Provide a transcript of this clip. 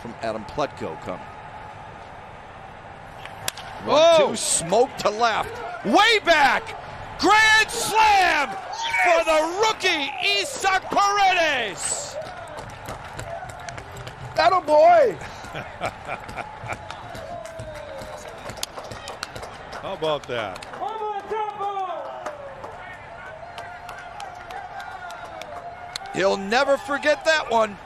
from Adam Plutko coming. Whoa. Oh! Two, smoke to left. Way back. Grand slam for the rookie Isaac Paredes. That a boy. How about that? He'll never forget that one.